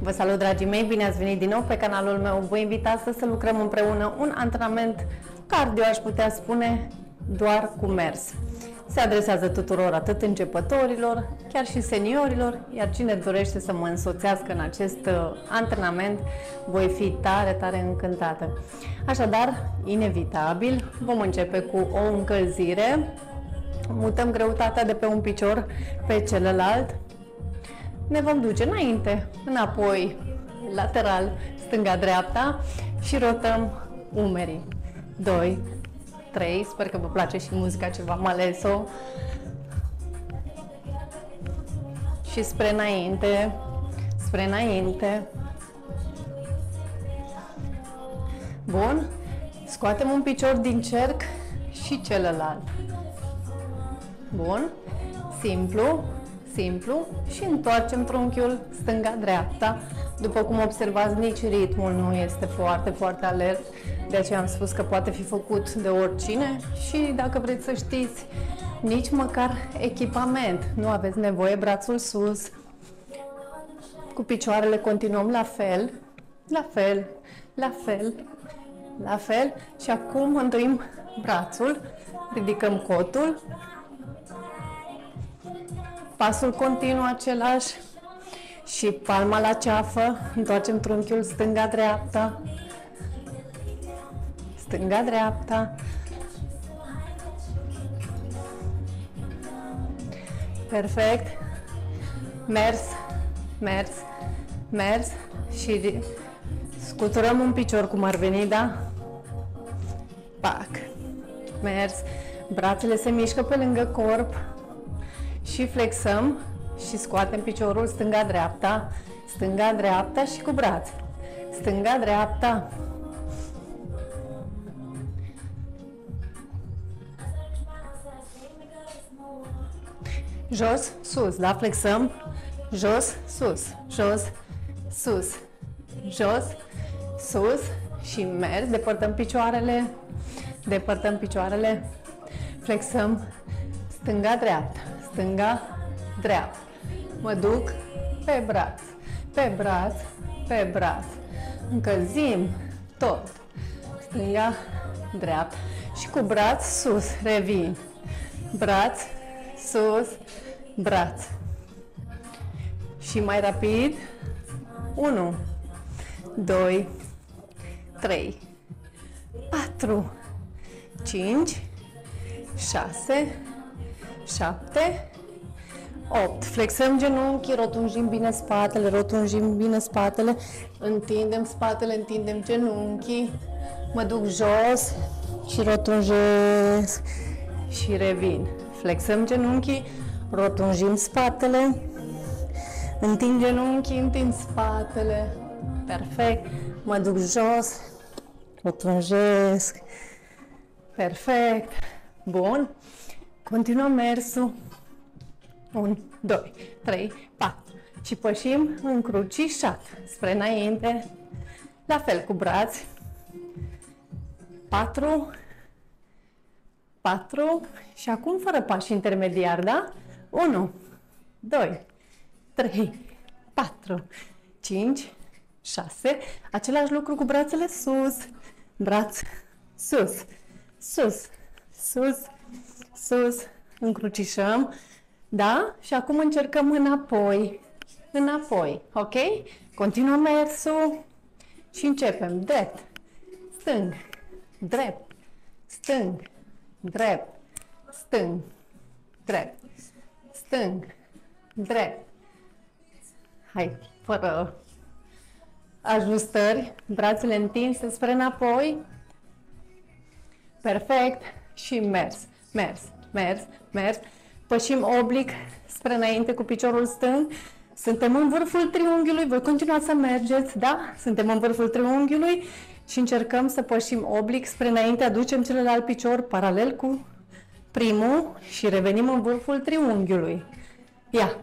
Vă salut, dragii mei! Bine ați venit din nou pe canalul meu. Vă invit astăzi să lucrăm împreună un antrenament cardio, aș putea spune, doar cu mers. Se adresează tuturor, atât începătorilor, chiar și seniorilor, iar cine dorește să mă însoțească în acest uh, antrenament, voi fi tare, tare încântată. Așadar, inevitabil, vom începe cu o încălzire. Mutăm greutatea de pe un picior pe celălalt, ne vom duce înainte, înapoi, lateral, stânga-dreapta și rotăm umerii. 2, 3, sper că vă place și muzica ce v-am ales-o. Și spre înainte, spre înainte. Bun. Scoatem un picior din cerc și celălalt. Bun. Simplu simplu și întoarcem trunchiul stânga-dreapta. După cum observați, nici ritmul nu este foarte, foarte alert, de aceea am spus că poate fi făcut de oricine și dacă vreți să știți, nici măcar echipament. Nu aveți nevoie brațul sus. Cu picioarele continuăm la fel, la fel, la fel, la fel și acum întâim brațul, ridicăm cotul Pasul continuu același. Și palma la ceafă, întoarcem trunchiul stânga-dreapta, stânga-dreapta, perfect, mers, mers, mers. Și scuturăm un picior cum ar veni, da? Pac, mers, brațele se mișcă pe lângă corp, și flexăm și scoatem piciorul stânga-dreapta, stânga-dreapta și cu braț. Stânga-dreapta. Jos, sus, da? Flexăm. Jos, sus, jos, sus, jos, sus și mers. Depărtăm picioarele, depărtăm picioarele, flexăm stânga-dreapta stânga, dreapta. Mă duc pe braț, pe braț, pe braț. Încălzim tot. Stânga, dreapta. Și cu braț sus, revin. Braț, sus, braț. Și mai rapid. 1, 2, 3, 4, 5, 6, 7, 8. Flexăm genunchii, rotunjim bine spatele, rotunjim bine spatele, întindem spatele, întindem genunchii, mă duc jos și rotunjesc și revin. Flexăm genunchii, rotunjim spatele, întind genunchii, întind spatele, perfect, mă duc jos, rotunjesc, perfect, bun. Continuăm mersul. 1, 2, 3, 4. Și pășim încrucișat spre înainte. La fel cu brați. 4, 4 și acum fără pași intermediari, da? 1, 2, 3, 4, 5, 6. Același lucru cu brațele sus. Braț sus, sus, sus, sus, încrucișăm, da? Și acum încercăm înapoi, înapoi, ok? Continuăm mersul și începem drept, stâng, drept, stâng, drept, stâng, drept, stâng, drept. Hai, fără ajustări, brațele întinse spre înapoi. Perfect. Și mers mers, mers, mers. Pășim oblic spre înainte cu piciorul stâng. Suntem în vârful triunghiului, voi continua să mergeți, da? Suntem în vârful triunghiului și încercăm să pășim oblic spre înainte, aducem celălalt picior paralel cu primul și revenim în vârful triunghiului. Ia,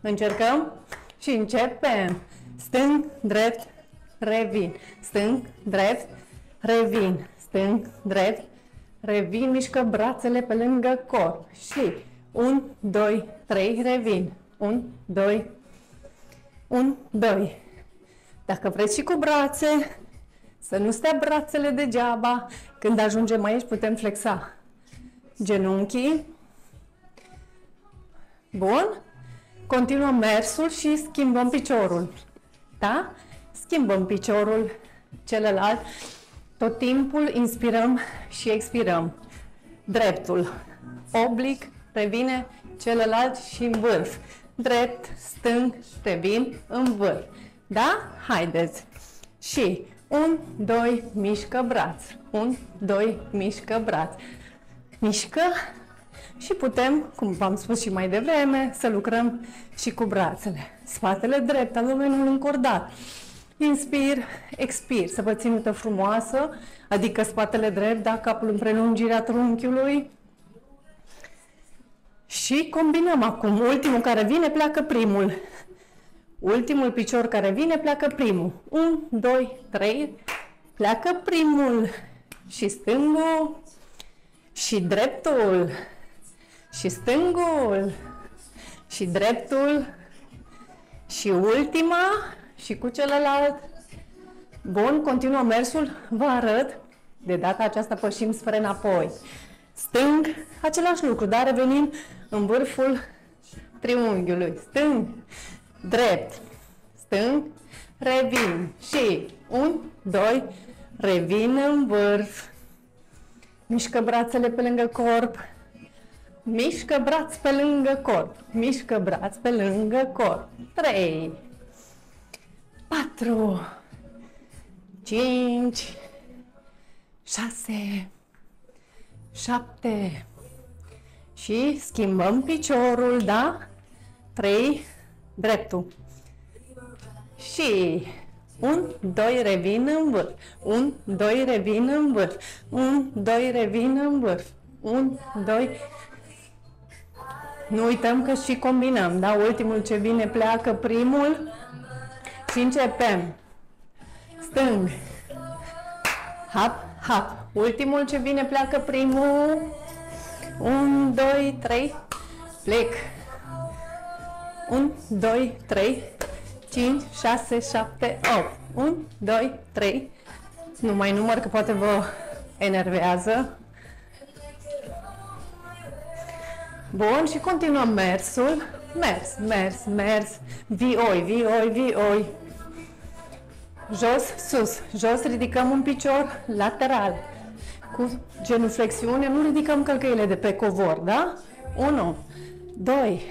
încercăm și începem. Stâng, drept, revin. Stâng, drept, revin. Stâng, drept, Revin, mișcă brațele pe lângă corp. Și 1, 2, 3, revin. 1, 2, 1, 2, Dacă vreți și cu brațe, să nu stea brațele degeaba. Când ajungem aici, putem flexa genunchii. Bun? Continuăm mersul și schimbăm piciorul. Da? Schimbăm piciorul celălalt. Tot timpul inspirăm și expirăm. Dreptul. Oblic, revine celălalt și în vârf. Drept, stâng, revin în vârf. Da? Haideți. Și 1, 2, mișcă braț. 1, 2, mișcă braț. Mișcă și putem, cum v-am spus și mai devreme, să lucrăm și cu brațele. Spatele drept, alumenul încordat. Inspir, expir, să vă ținută frumoasă, adică spatele drept, da, capul în prelungirea trunchiului. Și combinăm acum. Ultimul care vine pleacă primul. Ultimul picior care vine pleacă primul. 1, 2, 3, pleacă primul. Și stângul. Și dreptul. Și stângul. Și dreptul. Și ultima. Și cu celălalt. Bun, continuă mersul. Vă arăt. De data aceasta pășim spre înapoi. Stâng, același lucru, dar revenim în vârful triunghiului. Stâng, drept, stâng, revin și un, doi, revin în vârf. Mișcă brațele pe lângă corp. Mișcă braț pe lângă corp. Mișcă braț pe lângă corp. 3 4 5 6 7 și schimbăm piciorul, da? 3 dreptul. Și 1, 2, revin în vârf. 1, 2, revin în vârf. 1, 2, revin în vârf. 1, 2, nu uităm că și combinăm, da? Ultimul ce vine pleacă primul și începem. Stâng. Hap, hap. Ultimul ce vine pleacă primul. 1, 2, 3. Plec. 1, 2, 3, 5, 6, 7, 8. 1, 2, 3. Nu mai număr că poate vă enervează. Bun, și continuăm mersul. Mers, mers, mers. Vioi, vioi, vioi. Jos, sus. Jos ridicăm un picior lateral. Cu genuflexiune nu ridicăm călcăile de pe covor, da? 1, 2,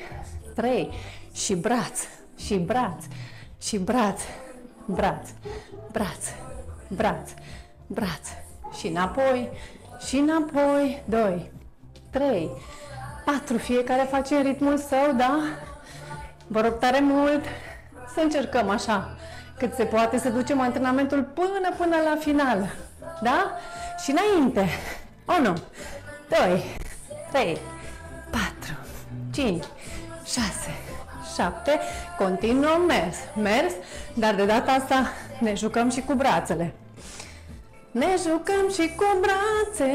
3 și braț, și braț, și braț, braț, braț, braț, braț și înapoi, și înapoi, 2, 3, 4, fiecare face în ritmul său, da? Vă rog tare mult să încercăm așa, cât se poate să ducem antrenamentul până până la final, da? Și înainte, 1, 2, 3, 4, 5, 6, 7, continuăm mers, mers, dar de data asta ne jucăm și cu brațele. Ne jucăm și cu brațe.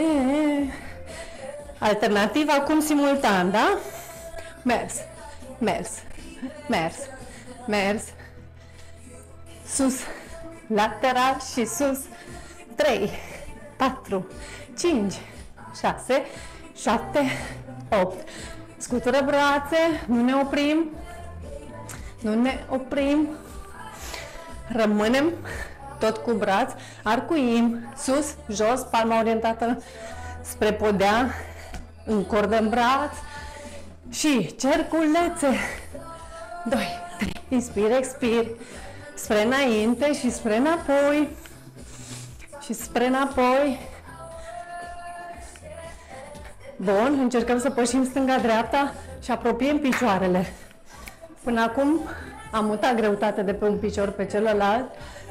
Alternativ acum simultan, da? Mers, mers, mers, mers, sus, lateral și sus. 3, 4, 5, 6, 7, 8. Scutură brațe, nu ne oprim, nu ne oprim, rămânem tot cu braț, arcuim, sus, jos, palma orientată spre podea, încordăm braț și cerculețe. 2, 3, inspir, expir, spre înainte și spre înapoi și spre înapoi. Bun, încercăm să pășim stânga-dreapta și apropiem picioarele. Până acum am mutat greutate de pe un picior pe celălalt.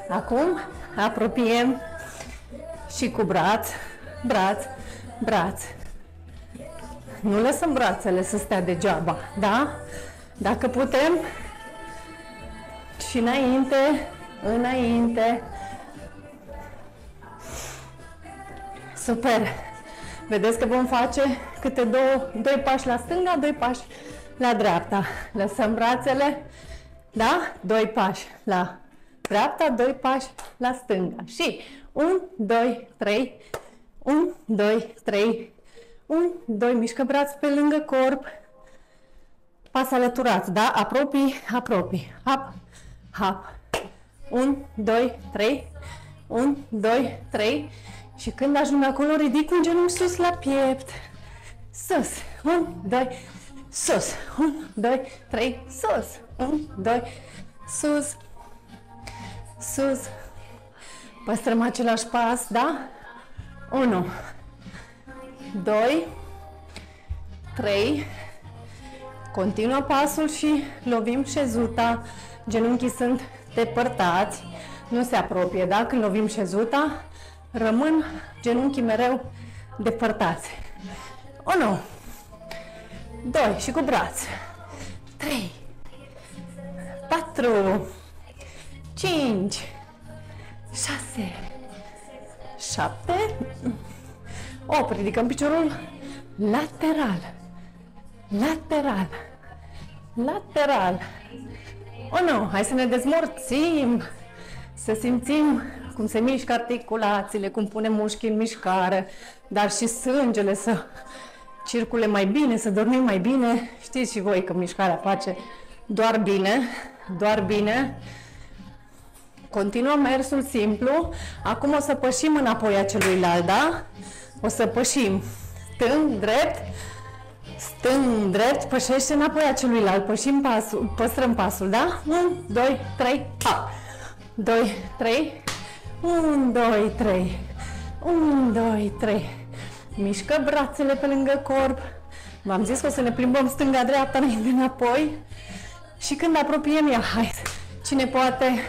Acum apropiem și cu braț, braț, braț. Nu lăsăm brațele să stea degeaba, da? Dacă putem, și înainte, înainte. Super! Vedeți că vom face câte două, doi pași la stânga, doi pași la dreapta. Lăsăm brațele, da? Doi pași la dreapta, doi pași la stânga. Și 1, 2, 3, 1, 2, 3, 1, 2, mișcă braț pe lângă corp, pas alăturat, da? Apropii, apropii, hap, hap, 1, 2, 3, 1, 2, 3 și când ajung acolo ridic un genunchi sus la piept, sus, 1, 2, sus, 1, 2, 3, sus, 1, 2, sus, sus, păstrăm același pas, da? 1, 2, 3, continuă pasul și lovim șezuta, genunchii sunt depărtați, nu se apropie, da? Când lovim șezuta, rămân genunchii mereu depărtați. 1, 2 și cu braț, 3, 4, 5, 6, 7, 8. Ridicăm piciorul lateral, lateral, lateral. O, nu, hai să ne dezmorțim, să simțim cum se mișcă articulațiile, cum punem mușchii în mișcare, dar și sângele să circule mai bine, să dormim mai bine. Știți și voi că mișcarea face doar bine, doar bine. Continuăm mersul simplu. Acum o să pășim înapoi a celuilalt, da? O să pășim stâng, drept, stâng, drept, pășește înapoi a celuilalt, pășim pasul, păstrăm pasul, da? 1, 2, 3, pa! 2, 3, 1, 2, 3, 1, 2, 3. Mișcă brațele pe lângă corp. V-am zis că o să ne plimbăm stânga-dreapta înainte înapoi. Și când apropiem ea, hai, cine poate,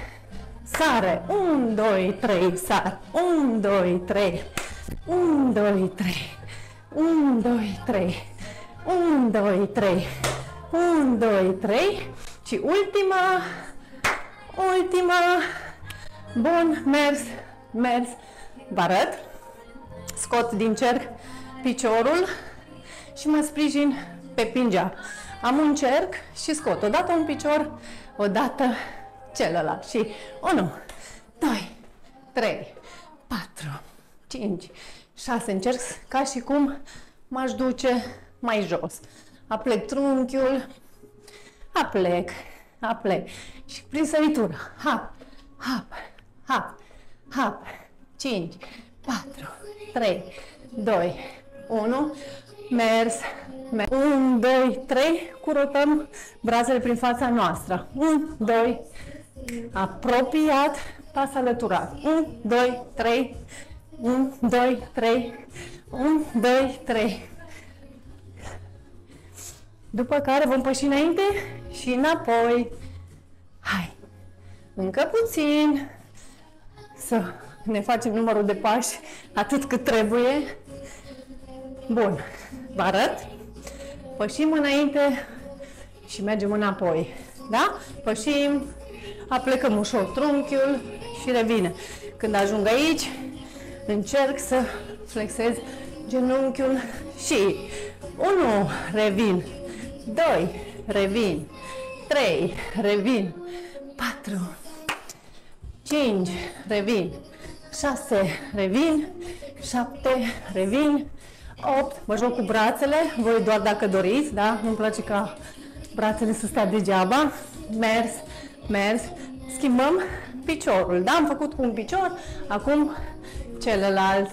sare. 1, 2, 3, sar. 1, 2, 3. 1, 2, 3. 1, 2, 3. 1, 2, 3. 1, 2, 3. Și ultima, ultima. Bun, mers, mers. Vă arăt. Scot din cerc piciorul și mă sprijin pe pingea. Am un cerc și scot odată un picior, odată celălalt. Și 1, 2, 3, 4, 5, 6. Încerc ca și cum m-aș duce mai jos. Aplec trunchiul, aplec, aplec. Și prin săritură. Hap, hap, hap, hap. 5, 4, 3, 2, 1. Mers, mers. 1, 2, 3. Curotăm brațele prin fața noastră. 1, 2, apropiat, pas alăturat. 1, 2, 3, 1, 2, 3, 1, 2, 3. După care vom păși înainte și înapoi. Hai! Încă puțin. Să ne facem numărul de pași atât cât trebuie. Bun. Vă arăt. Pășim înainte și mergem înapoi. Da? Pășim, aplecăm ușor trunchiul și revine. Când ajung aici, încerc să flexez genunchiul și 1, revin, 2, revin, 3, revin, 4, 5, revin, 6, revin, 7, revin, 8, mă joc cu brațele, voi doar dacă doriți, da? Nu-mi place ca brațele să stea degeaba, mers, mers, schimbăm piciorul, da? Am făcut cu un picior, acum celălalt.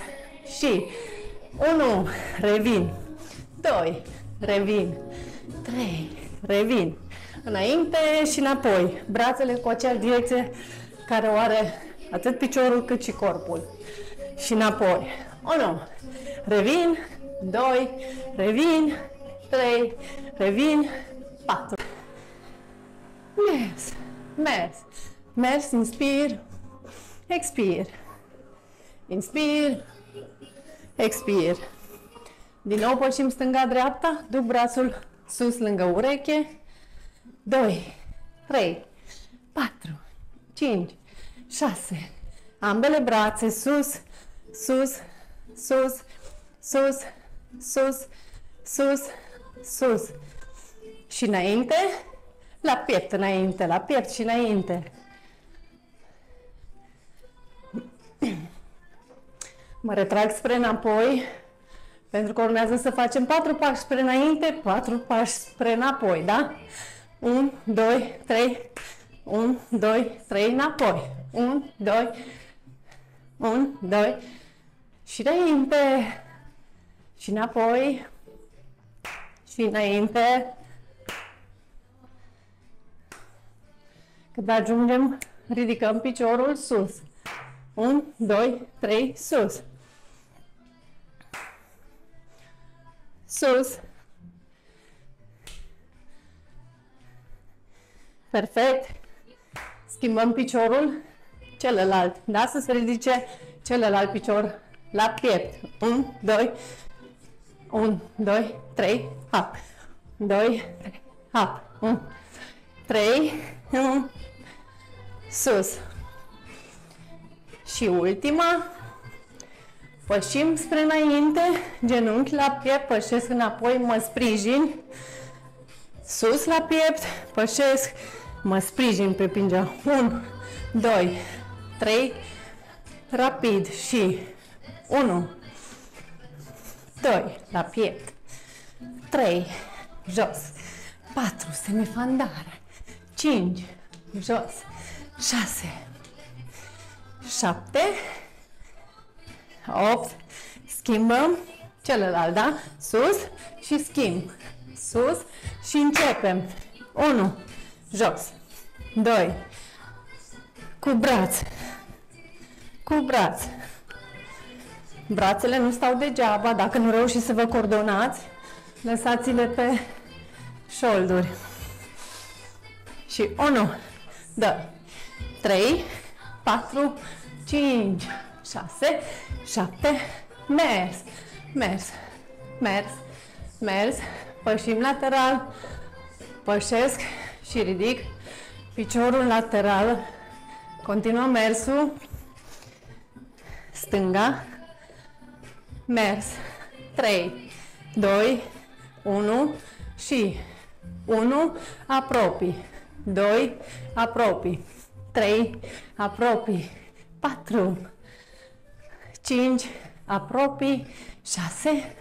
Și 1, revin, 2, revin, 3, revin, înainte și înapoi, brațele cu aceeași direcție care o are atât piciorul cât și corpul. Și înapoi, 1, revin, 2, revin, 3, revin, 4. Mers, mers, mers, inspir, expir. Inspir, expir. Din nou pășim stânga-dreapta, duc brațul sus lângă ureche, 2, 3, 4, 5, 6, ambele brațe sus, sus, sus, sus, sus, sus, sus. Și înainte, la piept înainte, la piept și înainte. Mă retrag spre înapoi, pentru că urmează să facem patru pași spre înainte, patru pași spre înapoi, da? 1, 2, 3, 1, 2, 3, înapoi. 1, 2, 1, 2, și înainte, și înapoi, și înainte. Când ajungem, ridicăm piciorul sus. 1, 2, 3, sus. Sus. Perfect. Schimbăm piciorul celălalt. Da? Să se ridice celălalt picior la piept. 1, 2, 1, 2, 3, hop. 2, 3, hop. 1, 3, 1, sus. Și ultima, pășim spre înainte, genunchi la piept, pășesc înapoi, mă sprijin, sus la piept, pășesc, mă sprijin pe pingea. 1, 2, 3, rapid și 1, 2, la piept, 3, jos, 4, semifandare, 5, jos, 6, 7, 8, schimbăm celălalt, da? Sus și schimb. Sus și începem. 1, jos, 2, cu braț, cu braț. Brațele nu stau degeaba, dacă nu reușiți să vă coordonați, lăsați-le pe șolduri. Și 1, 2, 3, 4, 5, 6, 7, mers, mers, mers, mers, pășim lateral, pășesc și ridic piciorul lateral, continuă mersul, stânga, mers, 3, 2, 1 și 1, apropii, 2, apropii, 3, apropii, 4, 5, apropii, 6,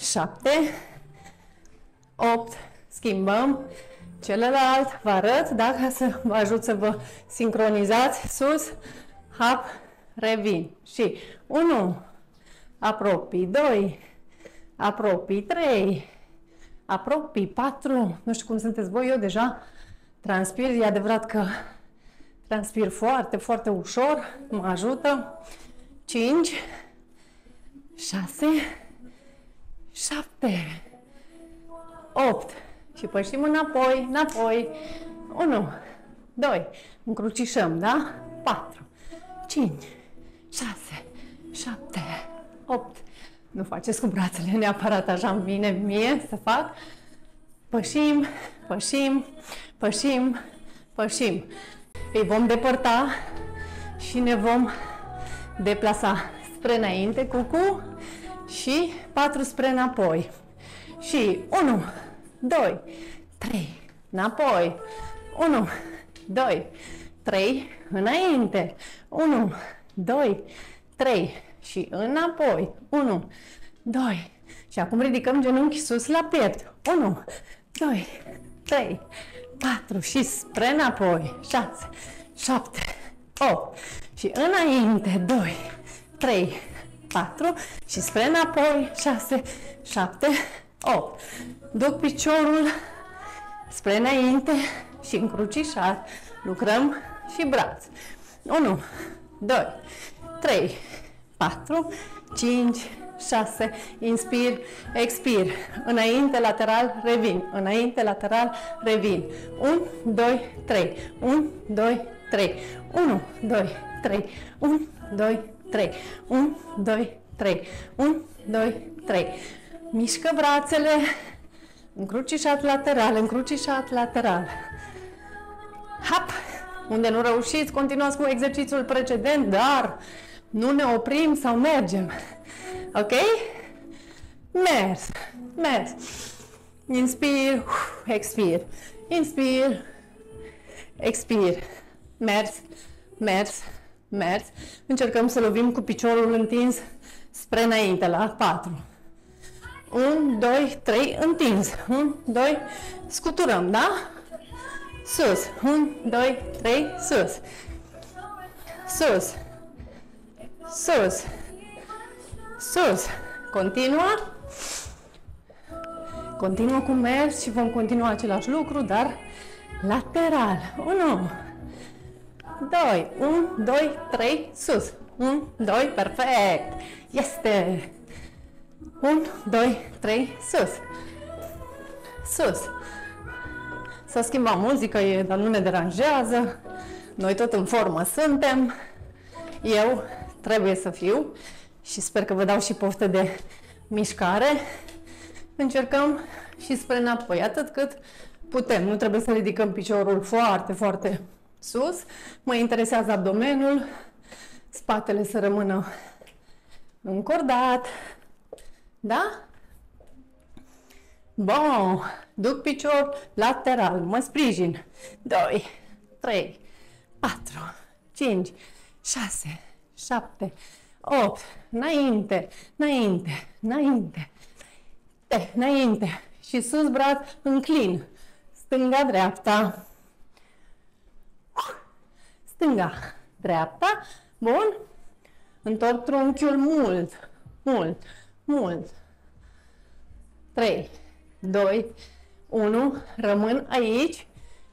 7, 8, schimbăm. Celălalt, vă arăt, da, ca să vă ajut să vă sincronizați, sus, hap, revin. Și 1, apropii, 2, apropii, 3, apropii, 4, nu știu cum sunteți voi, eu deja transpir, e adevărat că transpir foarte, foarte ușor, mă ajută, 5, 6, 7, 8 și pășim înapoi, înapoi, 1, 2, încrucișăm, da? 4, 5, 6, 7, 8. Nu faceți cu brațele neapărat așa îmi vine mie să fac. Pășim, pășim, pășim, pășim. Îi vom depărta și ne vom deplasa spre înainte cu cu și 4 spre înapoi. Și 1, 2, 3, înapoi. 1, 2, 3, înainte. 1, 2, 3 și înapoi. 1, 2. Și acum ridicăm genunchi sus la piept. 1, 2, 3, 4 și spre înapoi. 6, 7, 8 și înainte. 2, 3, 4 și spre înapoi. 6, 7, 8. Duc piciorul spre înainte și încrucișat. Lucrăm și braț. 1, 2, 3, 4, 5, 6, inspir, expir, înainte, lateral, revin, înainte, lateral, revin, 1, 2, 3, 1, 2, 3, 1, 2, 3, 1, 2, 3, 1, 2, 3, 1, 2, 3, mișcă brațele, încrucișat lateral, încrucișat lateral, hap, unde nu reușiți, continuați cu exercițiul precedent, dar nu ne oprim sau mergem. Ok? Mers, mers. Inspir, expir. Inspir, expir. Mers, mers, mers. Încercăm să lovim cu piciorul întins spre înainte, la 4. 1, 2, 3, întins. 1, 2, scuturăm, da? Sus. 1, 2, 3, sus. Sus. Sus. Sus. Continuă. Continuă cu mers și vom continua același lucru, dar lateral. 1, 2, 1, 2, 3, sus. 1, 2, perfect. Este. 1, 2, 3, sus. Sus. Să schimbăm muzică, e, dar nu ne deranjează. Noi tot în formă suntem. Eu trebuie să fiu și sper că vă dau și poftă de mișcare. Încercăm și spre înapoi, atât cât putem. Nu trebuie să ridicăm piciorul foarte, foarte sus. Mă interesează abdomenul, spatele să rămână încordat. Da? Bun. Duc picior lateral, mă sprijin. 2, 3, 4, 5, 6, 7, 8, înainte, înainte, înainte, de, înainte și sus braț, înclin, stânga, dreapta, stânga, dreapta, bun, întorc trunchiul mult, mult, mult, 3, 2, 1, rămân aici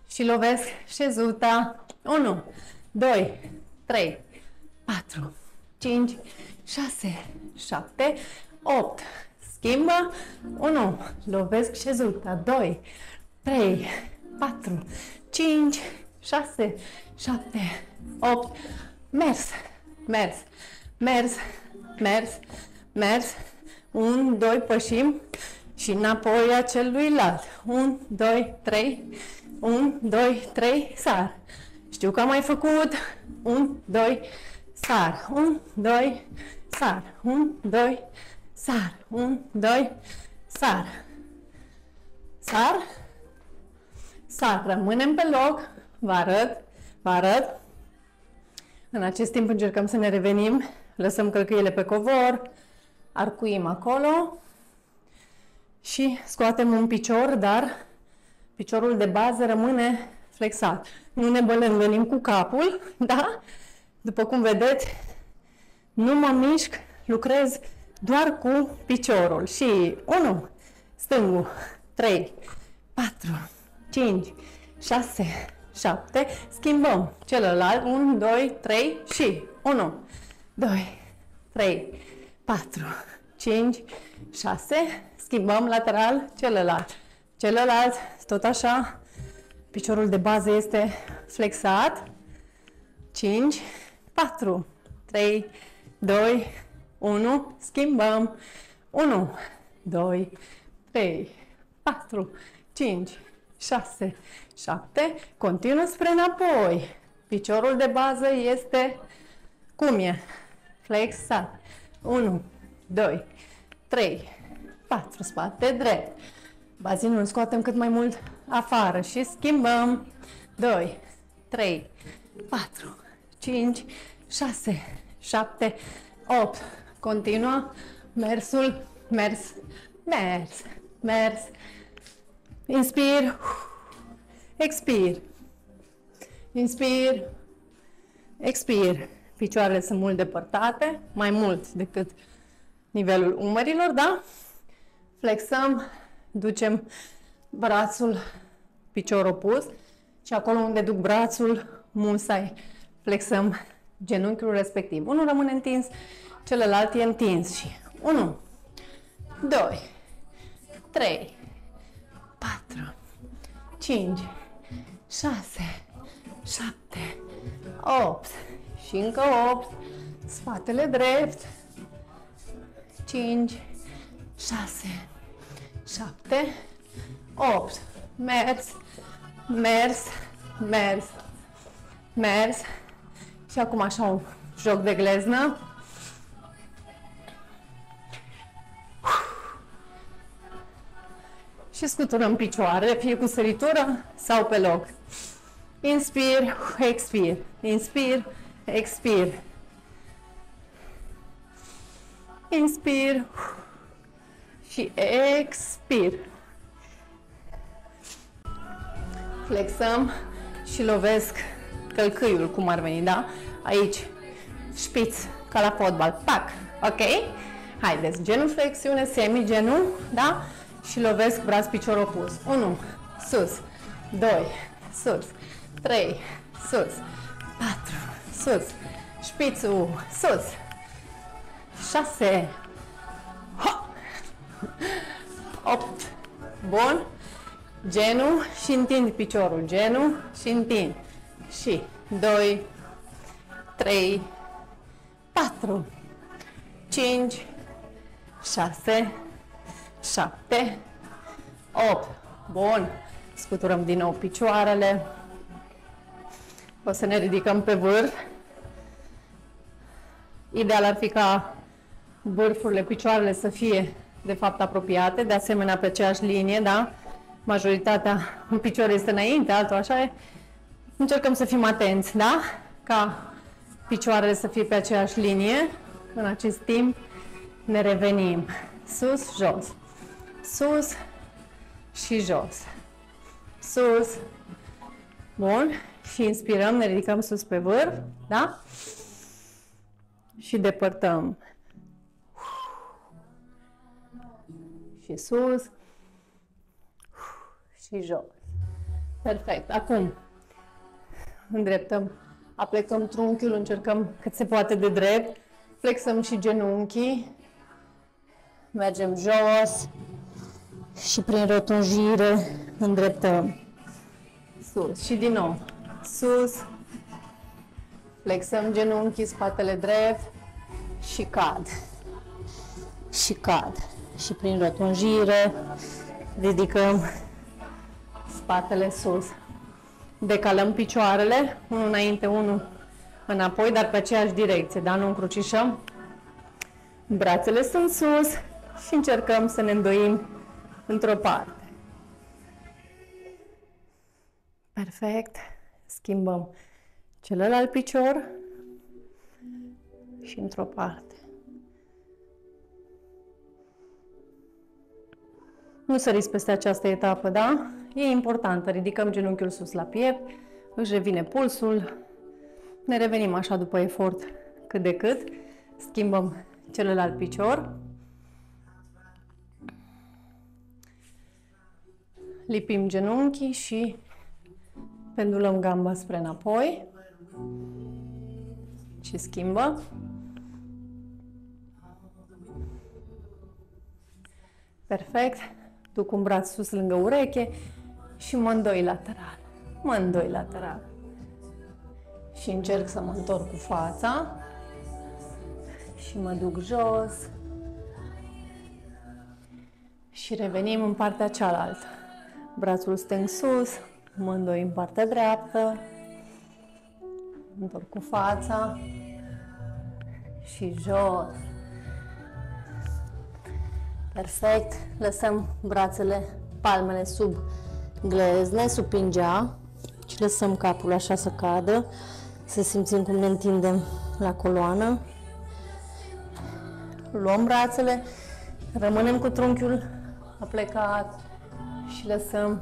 și lovesc șezuta, 1, 2, 3, 4, 5, 6, 7, 8, schimbă, 1, lovesc șezuta, 2, 3, 4, 5, 6, 7, 8, mers, mers, mers, mers, mers, 1, 2, pășim și înapoi a celuilalt, 1, 2, 3, 1, 2, 3, sar, știu că am mai făcut, 1, 2, sar, 1, 2, sar, 1, 2, sar, 1, 2, sar, sar, sar, rămânem pe loc, vă arăt, vă arăt. În acest timp încercăm să ne revenim, lăsăm călcâiele pe covor, arcuim acolo și scoatem un picior, dar piciorul de bază rămâne flexat. Nu ne bălăm, venim cu capul, da? După cum vedeți, nu mă mișc, lucrez doar cu piciorul. Și 1, stângul, 3, 4, 5, 6, 7, schimbăm celălalt, 1, 2, 3 și 1, 2, 3, 4, 5, 6, schimbăm lateral celălalt. Celălalt, tot așa, piciorul de bază este flexat, 5, 4, 3, 2, 1, schimbăm, 1, 2, 3, 4, 5, 6, 7, continuă spre înapoi. Piciorul de bază este, cum e? Flexat. 1, 2, 3, 4, spate drept. Bazinul scoatem cât mai mult afară și schimbăm. 2, 3, 4, 5, 6, 7, 8. Continuă mersul, mers, mers, mers. Inspir, expir. Inspir, expir. Picioarele sunt mult depărtate, mai mult decât nivelul umerilor, da? Flexăm, ducem brațul, picior opus și acolo unde duc brațul, musai flexăm genunchiul respectiv. Unul rămâne întins, celălalt e întins și 1, 2, 3, 4, 5, 6, 7, 8 și încă 8, spatele drept, 5, 6, 7, 8, mers, mers, mers, mers, și acum așa un joc de gleznă. Și scuturăm picioarele, fie cu săritură sau pe loc. Inspir, expir, inspir, expir. Inspir și expir. Flexăm și lovesc călcâiul, cum ar veni, da? Aici, șpiț, ca la fotbal, pac, ok? Haideți, genul flexiune, semi-genul, da? Și lovesc braț picior opus. 1, sus, 2, sus, 3, sus, 4, sus, șpițul, sus, 6, 8, bun, genul și întind piciorul, genul și întind, și 2, 3, 4, 5, 6, 7, 8. Bun. Scuturăm din nou picioarele. O să ne ridicăm pe vârf. Ideal ar fi ca vârfurile, picioarele să fie de fapt apropiate, de asemenea pe aceeași linie, da? Majoritatea un picior este înainte, altul așa e. Încercăm să fim atenți, da? Ca picioarele să fie pe aceeași linie. În acest timp ne revenim sus, jos, sus și jos, sus, bun, și inspirăm, ne ridicăm sus pe vârf, da? Și depărtăm. Și sus și jos. Perfect. Acum îndreptăm, aplecăm trunchiul, încercăm cât se poate de drept, flexăm și genunchii, mergem jos și prin rotunjire îndreptăm. Sus. Și din nou. Sus, flexăm genunchii, spatele drept și cad. Și cad. Și prin rotunjire ridicăm spatele sus. Decalăm picioarele, unul înainte, unul înapoi, dar pe aceeași direcție, da? Nu încrucișăm. Brațele sunt sus și încercăm să ne îndoim într-o parte. Perfect. Schimbăm celălalt picior și într-o parte. Nu săriți peste această etapă, da? E importantă. Ridicăm genunchiul sus la piept, își revine pulsul, ne revenim așa după efort cât de cât, schimbăm celălalt picior, lipim genunchii și pendulăm gamba spre înapoi și schimbă. Perfect duc un braț sus lângă ureche și mă îndoi lateral. Mă îndoi lateral. Și încerc să mă întorc cu fața și mă duc jos și revenim în partea cealaltă. Brațul stâng sus, mă îndoi în partea dreaptă, întorc cu fața și jos. Perfect. Lăsăm brațele, palmele sub glezne, sub pingea și lăsăm capul așa să cadă, să simțim cum ne întindem la coloană. Luăm brațele, rămânem cu trunchiul aplecat și lăsăm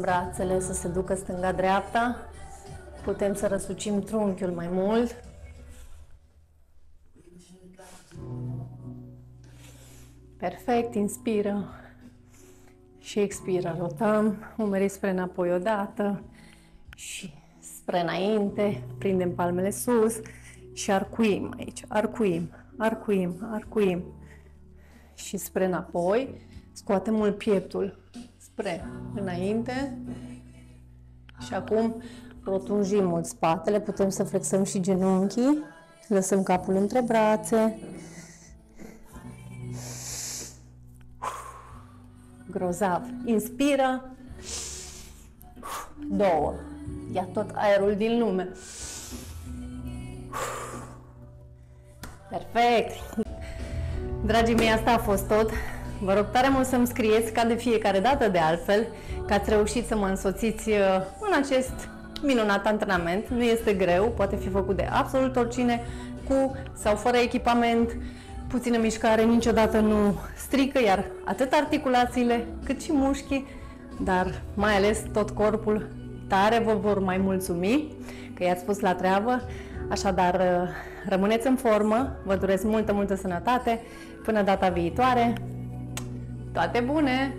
brațele să se ducă stânga-dreapta. Putem să răsucim trunchiul mai mult Perfect, inspiră și expiră. Rotăm umerii spre înapoi odată și spre înainte. Prindem palmele sus și arcuim aici. Arcuim, arcuim, arcuim. Și spre înapoi. Scoatem mult pieptul spre înainte. Și acum rotunjim mult spatele. Putem să flexăm și genunchii. Lăsăm capul între brațe. Grozav. Inspiră. Două. Ia tot aerul din lume. Perfect. Dragii mei, asta a fost tot. Vă rog tare mult să-mi scrieți, ca de fiecare dată de altfel, că ați reușit să mă însoțiți uh, în acest minunat antrenament, nu este greu, poate fi făcut de absolut oricine, cu sau fără echipament, puțină mișcare niciodată nu strică, iar atât articulațiile cât și mușchii, dar mai ales tot corpul tare vă vor mai mulțumi că i-ați pus la treabă. Așadar, rămâneți în formă, vă doresc multă, multă sănătate. Până data viitoare, toate bune!